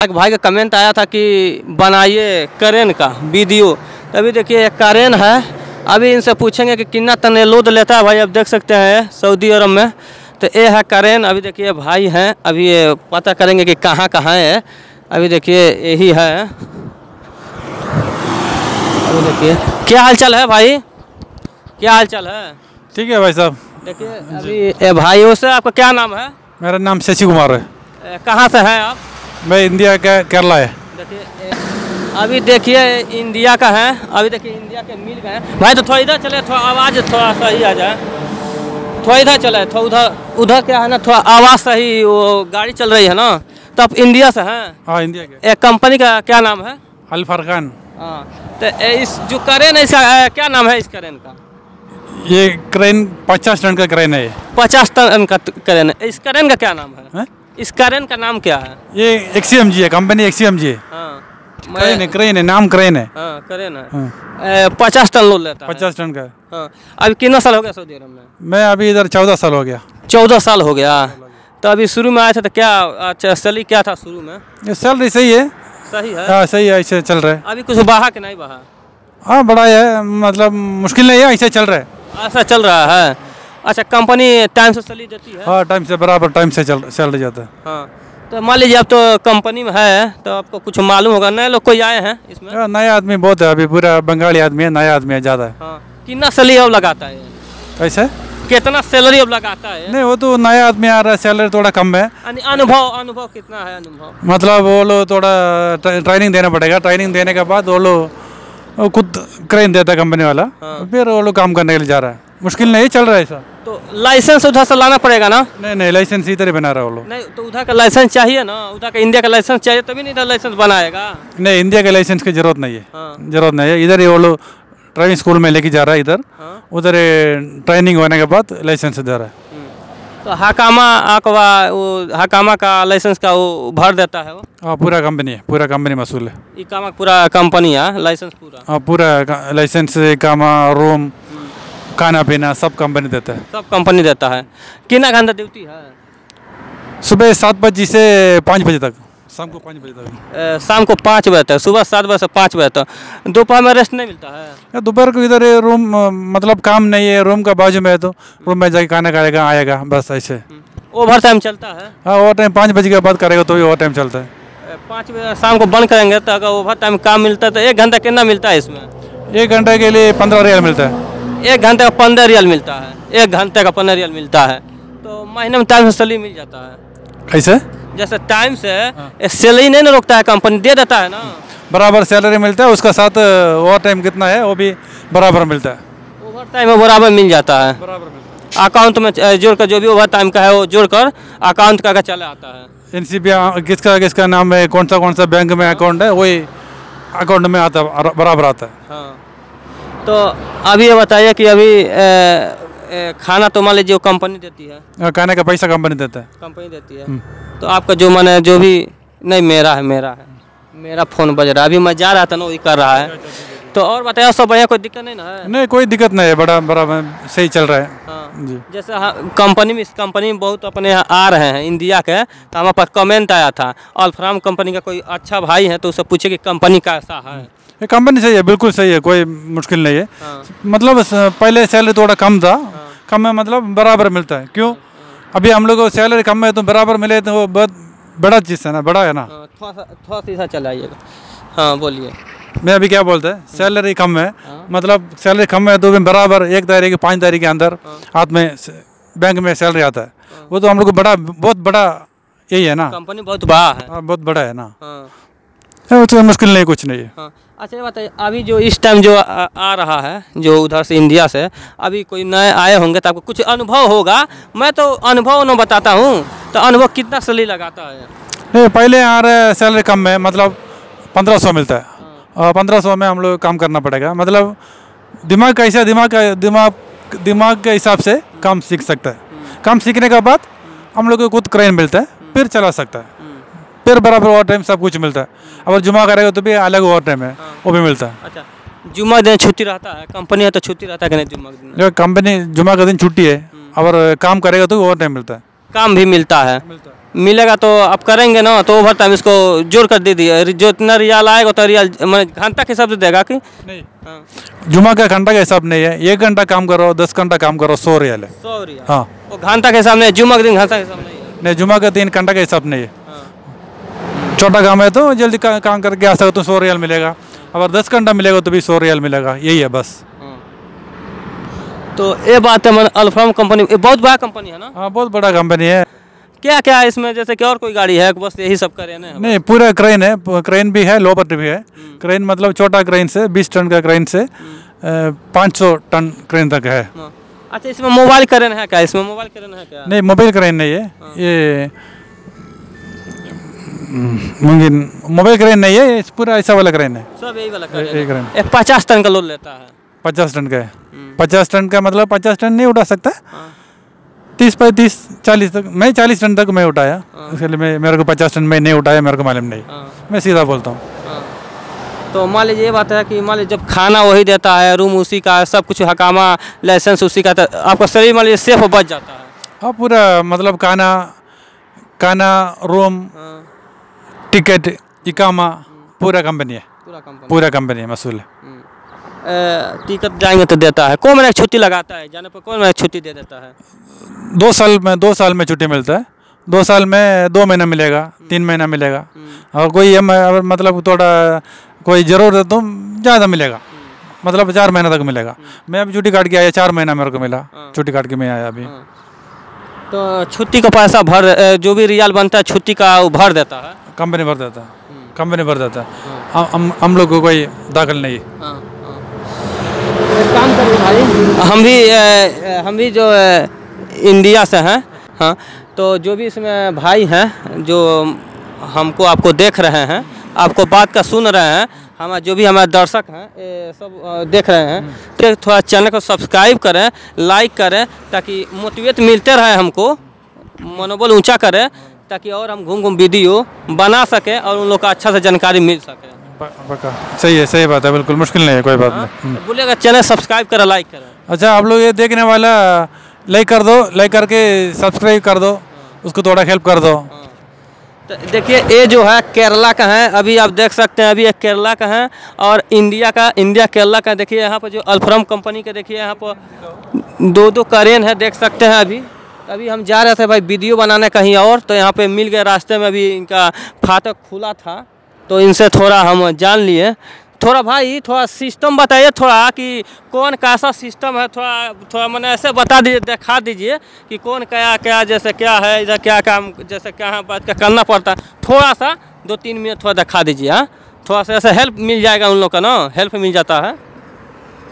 एक भाई का कमेंट आया था कि बनाइए करेन का वीडियो अभी देखिए ये करेन है। अभी इनसे पूछेंगे कि कितना तने लोड लेता है भाई अब देख सकते हैं सऊदी अरब में। तो ये है करेन। अभी देखिए भाई हैं। अभी ये पता करेंगे कि कहाँ कहाँ है। अभी देखिए यही है। अभी देखिए क्या हाल चाल है भाई? क्या हाल चाल है? ठीक है भाई साहब। देखिए अभी ये भाइयों से आपका क्या नाम है? मेरा नाम शशि कुमार है। कहाँ से हैं आप? मैं इंडिया का केरला है। देखिए अभी देखिए इंडिया का है अभी देखिए इंडिया के मिल गए। हैं भाई तो थोड़ा इधर चले थोड़ा आवाज़ थोड़ा सही आ जाए। थोड़ा इधर चले थोड़ा उधर उधर क्या है ना थोड़ा आवाज़ सही वो गाड़ी चल रही है ना तो आप इंडिया से हैं? हाँ इंडिया के। एक कंपनी का क्या नाम है? अल फरखान हाँ तो इस जो करेन है इसका क्या नाम है इस करेन का? ये क्रेन पचास टन का क्रेन है। पचास टन का करेन है। इस करेन का क्या नाम है? हैं? इस करेन का नाम क्या है? ये एक्सीएम जी है कंपनी एक्सीएम जी है। हाँ क्रेन है क्रेन है नाम क्रेन है। हाँ करेन है। हाँ, पचास टन लोड लेता पचास टन का हाँ। अभी कितना साल हो गया सऊदी अरब में? मैं अभी इधर चौदह साल हो गया। चौदह साल हो गया। तो अभी शुरू में आया था तो क्या अच्छा सैलरी क्या था शुरू में? सैलरी सही है। सही है? हाँ सही है ऐसे चल रहा है। अभी कुछ बहा कि नहीं बहा हाँ बड़ा है मतलब मुश्किल नहीं है ऐसे चल रहा है। ऐसा चल रहा है। अच्छा कंपनी टाइम से सैलरी देती है? हाँ टाइम से बराबर टाइम से चल चल जाता है। हाँ तो मान लीजिए आप तो कंपनी में है तो आपको कुछ मालूम होगा नए लोग कोई आए हैं इसमें? हाँ, नया आदमी बहुत है अभी पूरा बंगाली आदमी है नया आदमी है ज़्यादा। है हाँ कितना सैलरी अब लगाता है? कैसे कितना सैलरी अब लगाता है? नहीं वो तो नया आदमी आ रहा है सैलरी थोड़ा कम है। अनुभव अनुभव कितना है अनुभव? मतलब वो लोग थोड़ा ट्रेनिंग देना पड़ेगा। ट्रेनिंग देने के बाद वो लोग खुद क्रेन देता है कंपनी वाला। हाँ। फिर वो लोग काम करने के लिए जा रहा है। मुश्किल नहीं चल रहा है ऐसा। तो लाइसेंस उधर से लाना पड़ेगा ना? नहीं नहीं लाइसेंस इधर ही बना रहा है वो लोग। नहीं तो उधर का लाइसेंस चाहिए ना? उधर का इंडिया का लाइसेंस चाहिए तभी नहीं इधर लाइसेंस बनाएगा। नहीं इंडिया के लाइसेंस की ज़रूरत नहीं है। हाँ। ज़रूरत नहीं है। इधर ही वो लोग ड्राइविंग स्कूल में लेके जा रहा है इधर। हाँ। उधर ट्रेनिंग होने के बाद लाइसेंस दे रहा है। तो हाकामा आकवा वो हकामा का लाइसेंस का वो भर देता है वो? हाँ पूरा कंपनी है पूरा कंपनी मसूल है। इकामा पूरा कंपनी है लाइसेंस पूरा? हाँ पूरा लाइसेंस कामा रूम खाना पीना सब कंपनी देता है। सब कंपनी देता है। कितना घंटा ड्यूटी है? सुबह सात बजे से पाँच बजे तक। शाम को पाँच बजे तक? शाम को पाँच बजे तक सुबह सात बजे से पाँच बजे तक। दोपहर में रेस्ट नहीं मिलता है। दोपहर को इधर रूम मतलब काम नहीं है रूम का बाजू में है तो रूम में जाके खाना खाएगा आएगा बस ऐसे। ओवर टाइम चलता है। हाँ ओवर टाइम पाँच बजे के बाद करेगा तो भी ओवर टाइम चलता है। पाँच बजे शाम को बंद करेंगे तो अगर ओवर टाइम काम मिलता है तो एक घंटा कितना मिलता है इसमें? एक घंटे के लिए पंद्रह रियल मिलता है। एक घंटे का पंद्रह रियल मिलता है। एक घंटे का पंद्रह रियल मिलता है। तो महीने में टाइम से सैलरी मिल जाता है। कैसे जैसे टाइम से सैलरी नहीं ना रोकता है कंपनी दे देता है ना। बराबर सैलरी मिलता है उसका साथ ओवर टाइम कितना है वो भी बराबर मिलता है। ओवर टाइम में बराबर मिल जाता है। बराबर मिलता अकाउंट में जोड़ कर जो भी ओवर टाइम का है वो जोड़ कर अकाउंट का चला आता है। एन सी किसका किसका नाम है कौन सा कौन सा बैंक में अकाउंट है वही अकाउंट में आता बराबर आता है। हाँ। तो अभी ये बताइए कि अभी खाना तो मान लीजिए वो कंपनी देती है। खाने का पैसा कंपनी देता है। कंपनी देती है। तो आपका जो मन है जो भी नहीं मेरा है मेरा है। मेरा फ़ोन बज रहा है। अभी मैं जा रहा था ना वही कर रहा है। तो और बताया सब बढ़िया कोई दिक्कत नहीं ना है? नहीं कोई दिक्कत नहीं है बड़ा बराबर सही चल रहा है। हाँ। जी। जैसे हाँ, कंपनी में इस कंपनी में बहुत अपने यहाँ आ रहे हैं इंडिया के। तो हमारे पास कमेंट आया था अल्फ्राम कंपनी का कोई अच्छा भाई है तो उससे पूछे कि कंपनी कैसा है? ये कंपनी सही है बिल्कुल सही है कोई मुश्किल नहीं है। हाँ। मतलब पहले सैलरी थोड़ा कम था कम है मतलब बराबर मिलता है। क्यों? अभी हम लोग को सैलरी कम है तो बराबर मिले तो वो बहुत बड़ा चीज़ है ना बड़ा है ना। हाँ, थोड़ा सा थोड़ा सा चलाइएगा हाँ बोलिए। मैं अभी क्या बोलता है? सैलरी कम है हाँ। मतलब सैलरी कम है तो भी बराबर एक तारीख की पाँच तारीख के अंदर हाथ में बैंक में सैलरी आता है। वो तो हम लोग को बड़ा बहुत बड़ा यही है ना। कंपनी बहुत बड़ा है। हाँ, बहुत बड़ा है ना। हाँ उसमें मुश्किल नहीं कुछ नहीं है। हाँ। अच्छा ये बताइए अभी जो इस टाइम जो आ, आ रहा है जो उधर से इंडिया से अभी कोई नए आए होंगे तो आपको कुछ अनुभव होगा। मैं तो अनुभव न बताता हूँ तो अनुभव कितना सैलरी लगाता है? नहीं पहले आ रहा है सैलरी कम है मतलब पंद्रह सौ मिलता है। और पंद्रह सौ में हम लोग काम करना पड़ेगा। मतलब दिमाग कैसा दिमाग का दिमाग दिमाग के हिसाब से काम सीख सकता है। काम सीखने के बाद हम लोग को खुद क्रेन मिलता है। फिर चला सकता है। फिर बराबर ओवर टाइम सब कुछ मिलता है। अगर जुमा करेगा तो भी अलग ओवर टाइम है। वो भी मिलता है। अच्छा जुम्मा दिन छुट्टी रहता है कंपनी है तो छुट्टी रहता है कि नहीं जुम्मा के दिन? कंपनी जुमा का दिन छुट्टी है और काम करेगा तो ओवर टाइम मिलता है। काम भी मिलता है। मिलेगा तो आप करेंगे ना तो ओवर टाइम इसको जोड़ कर दे दिए जो इतना रियाल आएगा तो रियाल मैंने घंटा के हिसाब से देगा कि? नहीं। हाँ। जुमा का घंटा का हिसाब नहीं है एक घंटा काम करो दस घंटा काम करो सौ रियल है। सौ रियाल। हाँ। घंटा के हिसाब नहीं जुम्मा के दिन घंटा के हिसाब नहीं है। नहीं जुमा का तीन घंटा का हिसाब नहीं है हाँ। छोटा काम है तो जल्दी का, काम करके आ सकते तो सौ रियल मिलेगा। अगर दस घंटा मिलेगा तो भी सौ रियल मिलेगा यही है बस। हाँ। तो ये बात है मैंने अल्फाम कंपनी बहुत बड़ा कंपनी है ना? हाँ बहुत बड़ा कंपनी है। क्या क्या है इसमें? जैसे कि और कोई गाड़ी है बस यही सब करें नहीं पूरा क्रेन है क्रेन भी है लोपर भी है। क्रेन मतलब छोटा क्रेन से बीस टन का क्रेन से पाँच सौ टन क्रेन तक है। हाँ। अच्छा इसमें मोबाइल करेन है क्या? इसमें मोबाइल करेन है क्या? नहीं मोबाइल क्रेन नहीं है। ये मुमकिन मोबाइल क्रेन नहीं है पूरा ऐसा वाला क्रेन है। सब यही वाला करेन एक है। पचास टन का लोड लेता है। पचास टन का है। हम्म। पचास टन का मतलब पचास टन नहीं उठा सकता। हाँ। तीस पैंतीस चालीस तक मैं चालीस टन तक मैं उठाया। इसके लिए मैं मेरे को पचास टन में नहीं उठाया मेरे को मालूम नहीं। हाँ, मैं सीधा बोलता हूँ। हाँ। तो मान लीजिए ये बात है कि मान लीजिए जब खाना वही देता है रूम उसी का सब कुछ हकामा लाइसेंस उसी का तो आपका शरीर मान लीजिए सेफ़ बच जाता है। हाँ पूरा मतलब खाना खाना रूम हाँ, टिकट इकामा पूरा कंपनी है पूरा कंपनी पूरा कंपनी है मसूल है। टिकट जाएँगे तो देता है। कौन महीने छुट्टी लगाता है? जाने पर कौन महीने छुट्टी दे देता है? दो साल में दो साल में छुट्टी मिलता है। दो साल में दो महीना मिलेगा तीन महीना मिलेगा। और कोई हम मतलब थोड़ा कोई ज़रूरत है तो ज़्यादा मिलेगा। मतलब चार महीना तक मिलेगा। मैं अभी छुट्टी काट के आया चार महीना मेरे को मिला। छुट्टी काट के मैं आया अभी। तो छुट्टी का पैसा भर जो भी रियाल बनता है छुट्टी का वो भर देता है। कंपनी भर देता है। कंपनी भर देता है। हम- हम हम लोग को कोई दाखिल नहीं। है हाँ, हाँ। काम करिए भाई हम भी ए, हम भी जो ए, इंडिया से हैं हाँ तो जो भी इसमें भाई हैं जो हमको आपको देख रहे हैं आपको बात का सुन रहे हैं हम जो भी हमारे दर्शक हैं ये सब देख रहे हैं तो थोड़ा चैनल को सब्सक्राइब करें लाइक करें ताकि मोटिवेट मिलते रहे हमको मनोबल ऊँचा करें ताकि और हम घूम घूम वीडियो बना सकें और उन लोग का अच्छा से जानकारी मिल सके। सही है सही बात है बिल्कुल मुश्किल नहीं है कोई बात नहीं। हम्म। तो बोलिएगा चैनल सब्सक्राइब करें लाइक करें। अच्छा आप लोग ये देखने वाला लाइक कर दो लाइक करके सब्सक्राइब कर दो उसको थोड़ा हेल्प कर दो। तो देखिए ये जो है केरला का है अभी आप देख सकते हैं अभी ये केरला का है और इंडिया का इंडिया केरला का देखिए यहाँ पर जो अल्फ्रम कंपनी का देखिए यहाँ पर दो दो करेन है देख सकते हैं अभी। अभी हम जा रहे थे भाई वीडियो बनाने कहीं और तो यहाँ पे मिल गए रास्ते में अभी इनका फाटक खुला था तो इनसे थोड़ा हम जान लिए। थोड़ा भाई, थोड़ा सिस्टम बताइए थोड़ा कि कौन कैसा सिस्टम है, थोड़ा थोड़ा मैंने ऐसे बता दीजिए, दिखा दीजिए कि कौन क्या क्या, जैसे क्या है, इधर क्या काम, जैसे क्या है, बात का करना पड़ता। है थोड़ा सा, दो तीन मिनट थोड़ा दिखा दीजिए हाँ। थोड़ा सा ऐसे हेल्प मिल जाएगा उन लोग का ना हेल्प मिल जाता है।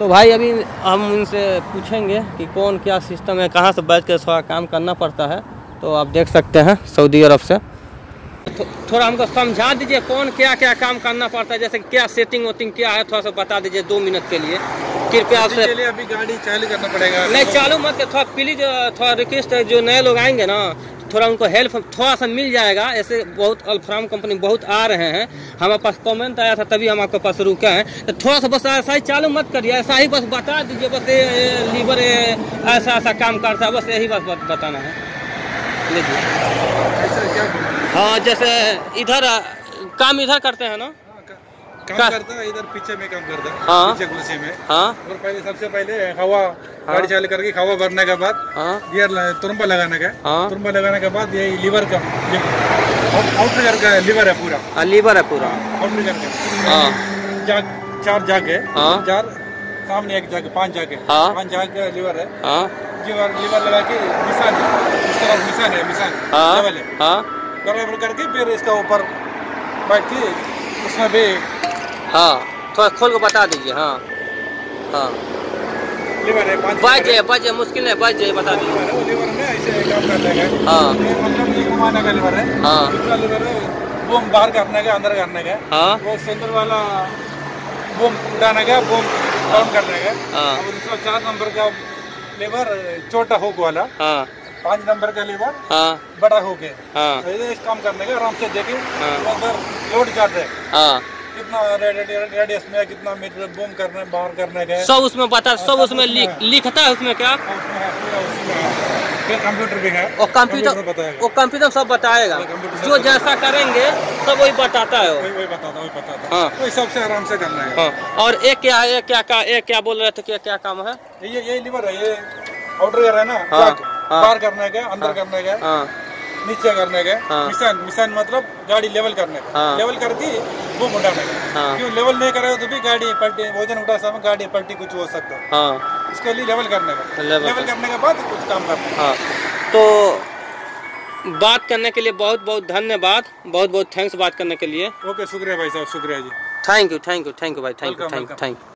तो भाई अभी हम उनसे पूछेंगे कि कौन क्या सिस्टम है कहाँ से बैठ कर थोड़ा काम करना पड़ता है। तो आप देख सकते हैं सऊदी अरब से। थो, थोड़ा हमको समझा दीजिए कौन क्या क्या काम करना पड़ता है जैसे क्या सेटिंग वोटिंग क्या है थोड़ा सा बता दीजिए दो मिनट के लिए। कृपया से लिए अभी गाड़ी चालू करना पड़ेगा। नहीं चालू मत कर थोड़ा प्लीज़ थोड़ा रिक्वेस्ट है जो नए लोग आएँगे ना थोड़ा उनको हेल्प थोड़ा सा मिल जाएगा। ऐसे बहुत अल्फ्राम कंपनी बहुत आ रहे हैं। हमारे पास कमेंट आया था तभी हम आपके पास रुके हैं। तो थोड़ा सा बस ऐसा ही चालू मत करिए ऐसा ही बस बता दीजिए बस ये लीवर ऐसा ऐसा काम करता है बस यही बस बताना है। लीजिए हाँ जैसे इधर काम इधर करते हैं ना? काम करता है इधर पीछे में काम करता हाँ। पीछे कुर्सी में। हाँ। और पहले सबसे पहले हवा गाड़ी चालू करके हवा भरने के बाद हाँ। गियर तुरंबा लगाने का। हाँ। तुरंबा लगाने के बाद ये लीवर का आउटर का लीवर है पूरा। हाँ, लीवर है पूरा। आउटर का। हाँ। जाग चार जाग है। हाँ। चार सामने एक जाग पाँच जाग है। हाँ। पाँच जाग का लीवर है। हाँ। लीवर लीवर लगा के मिसान है। मिसान है मिसान हाँ। हाँ। बराबर करके फिर इसका ऊपर बैठ के उसमें भी हाँ थोड़ा खोल के बता दीजिए हाँ। हाँ। लीवर है बच जाइए बच जाइए मुश्किल है बच जाइए बता दीजिए। है काम हाँ। मतलब है। बूम बाहर करने का अंदर करने का। हाँ। वो सेंटर वाला बूम उठाने का बूम डाउन करने का। हाँ। दूसरा चार नंबर का लीवर छोटा हुक वाला। हाँ। पाँच नंबर का लीवर हाँ। बड़ा हुक है। हाँ। इस काम करने का आराम से देखे हाँ। लोड हाँ। कितना रेडियस में कितना मीटर बूम करने बाहर करने का। सब उसमें बता सब उसमें लिखता है उसमें क्या? है, है। कंप्यूटर भी है और कंप्यूटर वो कंप्यूटर सब बताएगा। जो जैसा करेंगे सब वही बताता है वही वही बताता वही बताता हाँ। तो हिसाब से आराम से करना है। हाँ। और एक क्या है एक क्या का एक क्या बोल रहे थे कि क्या काम है? ये ये लीवर है ये आउटर है ना? हाँ, हाँ। बाहर करने का अंदर करने का। हाँ। नीचे करने का। हाँ। मिशन मिशन मतलब गाड़ी लेवल करने का। हाँ। लेवल कर दी वो मुड़ाने का। हाँ। क्यों लेवल नहीं करेगा तो भी गाड़ी पलटी वज़न उठा समय गाड़ी पलटी कुछ हो सकता है। हाँ। इसके लिए लेवल करने का। लेवल लेवल करने के बाद कुछ काम करना है। हाँ। तो बात करने के लिए बहुत बहुत धन्यवाद। बहुत बहुत थैंक्स बात करने के लिए। ओके शुक्रिया भाई साहब शुक्रिया जी। Thank you thank you thank you भाई thank you thank you thank you